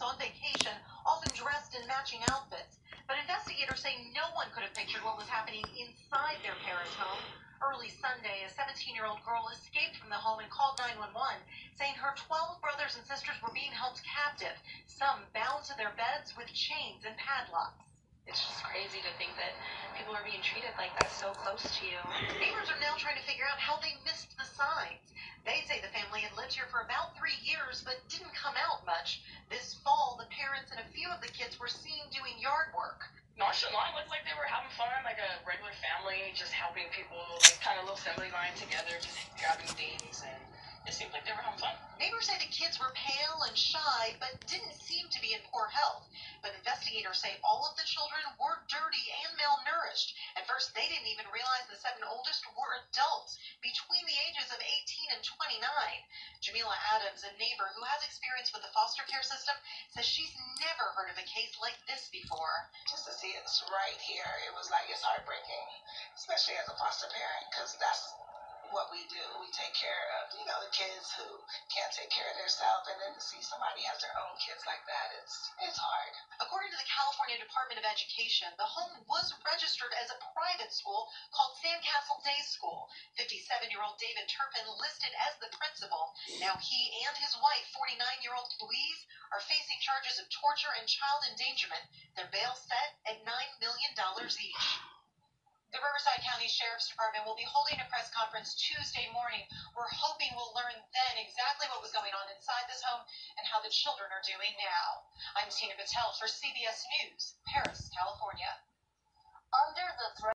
on vacation, often dressed in matching outfits. But investigators say no one could have pictured what was happening inside their parents' home. Early Sunday, a 17 year old girl escaped from the home and called 911, saying her 12 brothers and sisters were being held captive, some bound to their beds with chains and padlocks. It's just crazy to think that people are being treated like that so close to you. Neighbors are now trying to figure out how they years but didn't come out much. This fall, the parents and a few of the kids were seen doing yard work. Nonchalant looked like they were having fun, like a regular family, just helping people, like kind of little assembly line together, just grabbing things, and it seemed like they were having fun. Neighbors say the kids were pale and shy but didn't seem to be in poor health. But investigators say all of the children were dirty and malnourished. At first, they didn't even realize the seven oldest were adults between the ages of 18 and 29. Jamila Adams, a neighbor who has experience with the foster care system, says she's never heard of a case like this before. Just to see it's right here, it was like it's heartbreaking, especially as a foster parent, because that's what we do. We take care of, you know, the kids who can't take care of themselves, and then to see somebody has their own kids like that, it's it's hard. According to the California Department of Education, the home was registered as a private school called Sandcastle Day School. 57-year-old David Turpin listed as the principal. Now he and his wife, 49-year-old Louise, are facing charges of torture and child endangerment. Their bail set at $9 million each. The Riverside County Sheriff's Department will be holding a press conference Tuesday morning. We're hoping we'll learn then exactly what was going on inside this home and how the children are doing now. I'm Tina Patel for CBS News, Perris,